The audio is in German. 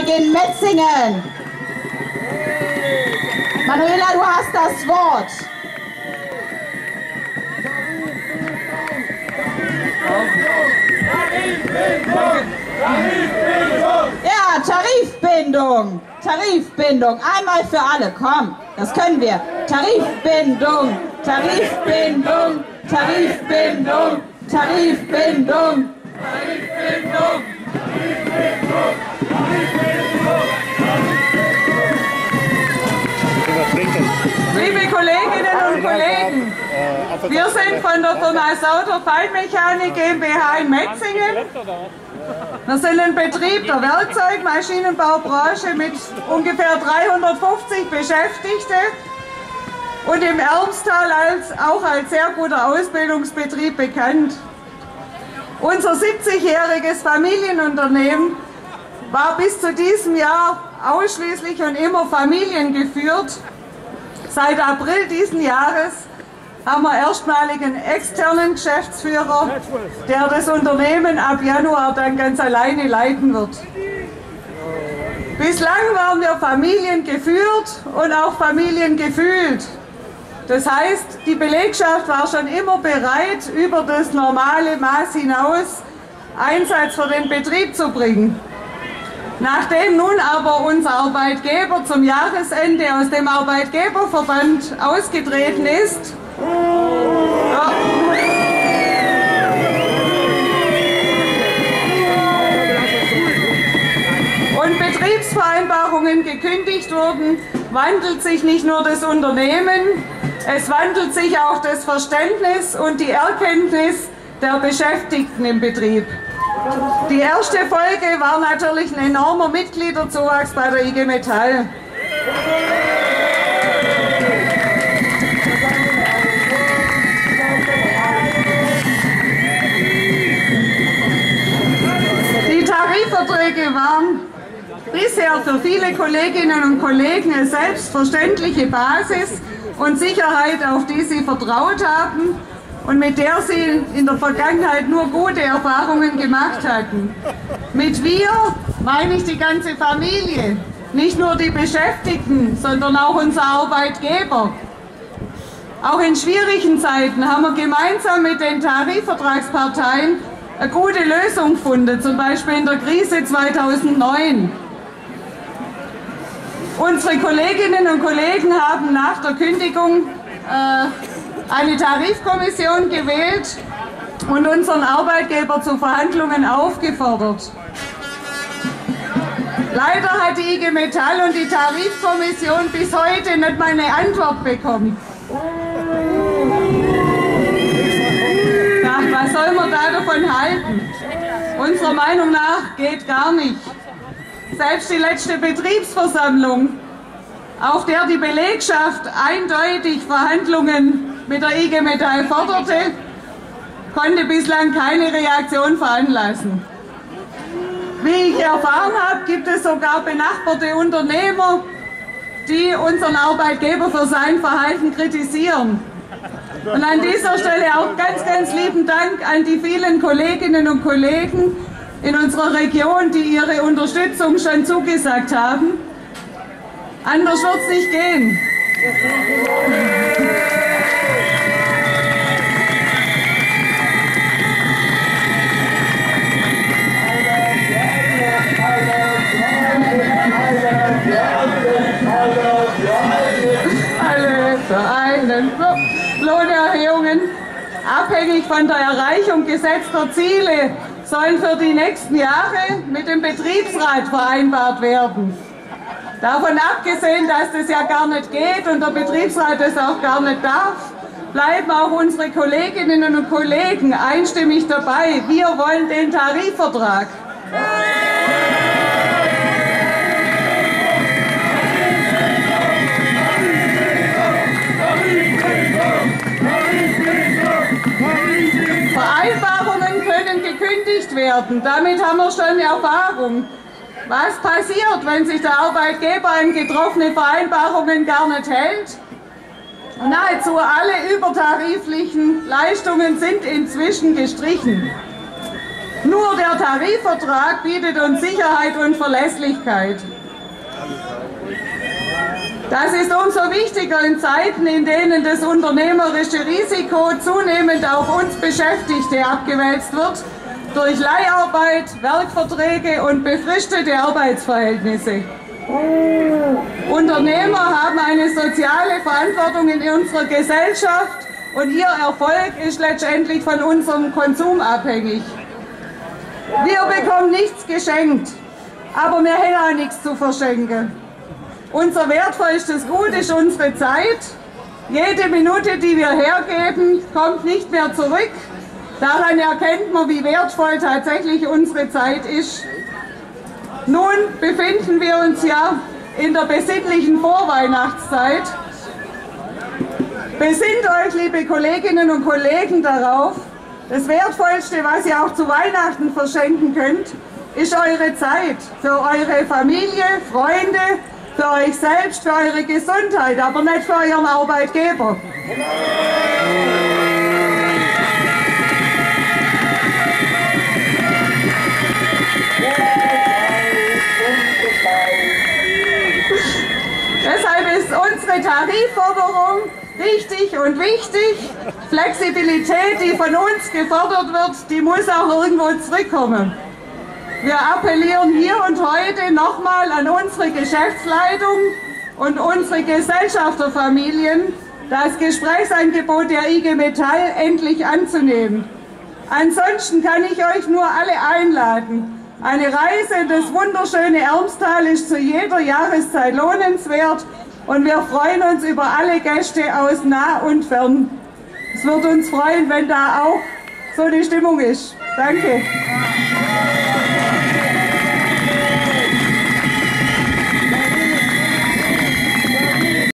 in Metzingen. Manuela, du hast das Wort. Ja, Tarifbindung. Tarifbindung. Einmal für alle. Komm, das können wir. Tarifbindung. Tarifbindung. Tarifbindung. Tarifbindung. Liebe Kolleginnen und Kollegen, wir sind von der Firma Sauter Feinmechanik GmbH in Metzingen. Wir sind ein Betrieb der Werkzeug-, Maschinenbaubranche mit ungefähr 350 Beschäftigten und im Ermstal als, auch als sehr guter Ausbildungsbetrieb bekannt. Unser 70-jähriges Familienunternehmen war bis zu diesem Jahr ausschließlich und immer familiengeführt. Seit April diesen Jahres haben wir erstmalig einen externen Geschäftsführer, der das Unternehmen ab Januar dann ganz alleine leiten wird. Bislang waren wir familiengeführt und auch familiengefühlt. Das heißt, die Belegschaft war schon immer bereit, über das normale Maß hinaus Einsatz für den Betrieb zu bringen. Nachdem nun aber unser Arbeitgeber zum Jahresende aus dem Arbeitgeberverband ausgetreten ist, ja, und Betriebsvereinbarungen gekündigt wurden, wandelt sich nicht nur das Unternehmen, es wandelt sich auch das Verständnis und die Erkenntnis der Beschäftigten im Betrieb. Die erste Folge war natürlich ein enormer Mitgliederzuwachs bei der IG Metall. Die Tarifverträge waren bisher für viele Kolleginnen und Kollegen eine selbstverständliche Basis und Sicherheit, auf die sie vertraut haben und mit der sie in der Vergangenheit nur gute Erfahrungen gemacht hatten. Mit wir meine ich die ganze Familie, nicht nur die Beschäftigten, sondern auch unser Arbeitgeber. Auch in schwierigen Zeiten haben wir gemeinsam mit den Tarifvertragsparteien eine gute Lösung gefunden, zum Beispiel in der Krise 2009. Unsere Kolleginnen und Kollegen haben nach der Kündigung äh, eine Tarifkommission gewählt und unseren Arbeitgeber zu Verhandlungen aufgefordert. Leider hat die IG Metall und die Tarifkommission bis heute nicht mal eine Antwort bekommen. Ja, was soll man da davon halten? Unserer Meinung nach geht gar nicht. Selbst die letzte Betriebsversammlung, auf der die Belegschaft eindeutig Verhandlungen mit der IG Metall forderte, konnte bislang keine Reaktion veranlassen. Wie ich erfahren habe, gibt es sogar benachbarte Unternehmer, die unseren Arbeitgeber für sein Verhalten kritisieren. Und an dieser Stelle auch ganz, ganz lieben Dank an die vielen Kolleginnen und Kollegen in unserer Region, die ihre Unterstützung schon zugesagt haben. Anders wird es nicht gehen. Abhängig von der Erreichung gesetzter Ziele, sollen für die nächsten Jahre mit dem Betriebsrat vereinbart werden. Davon abgesehen, dass das ja gar nicht geht und der Betriebsrat das auch gar nicht darf, bleiben auch unsere Kolleginnen und Kollegen einstimmig dabei. Wir wollen den Tarifvertrag. Vereinbarungen werden. Damit haben wir schon Erfahrung. Was passiert, wenn sich der Arbeitgeber an getroffene Vereinbarungen gar nicht hält? Nahezu alle übertariflichen Leistungen sind inzwischen gestrichen. Nur der Tarifvertrag bietet uns Sicherheit und Verlässlichkeit. Das ist umso wichtiger in Zeiten, in denen das unternehmerische Risiko zunehmend auf uns Beschäftigte abgewälzt wird, durch Leiharbeit, Werkverträge und befristete Arbeitsverhältnisse. Unternehmer haben eine soziale Verantwortung in unserer Gesellschaft und ihr Erfolg ist letztendlich von unserem Konsum abhängig. Wir bekommen nichts geschenkt, aber wir haben auch nichts zu verschenken. Unser wertvollstes Gut ist unsere Zeit. Jede Minute, die wir hergeben, kommt nicht mehr zurück. Daran erkennt man, wie wertvoll tatsächlich unsere Zeit ist. Nun befinden wir uns ja in der besinnlichen Vorweihnachtszeit. Besinnt euch, liebe Kolleginnen und Kollegen, darauf, das Wertvollste, was ihr auch zu Weihnachten verschenken könnt, ist eure Zeit für eure Familie, Freunde, für euch selbst, für eure Gesundheit, aber nicht für euren Arbeitgeber. Richtig und wichtig. Flexibilität, die von uns gefordert wird, die muss auch irgendwo zurückkommen. Wir appellieren hier und heute nochmal an unsere Geschäftsleitung und unsere Gesellschafterfamilien, das Gesprächsangebot der IG Metall endlich anzunehmen. Ansonsten kann ich euch nur alle einladen. Eine Reise in das wunderschöne Ermstal ist zu jeder Jahreszeit lohnenswert und wir freuen uns über alle Gäste aus nah und fern. Es wird uns freuen, wenn da auch so eine Stimmung ist. Danke.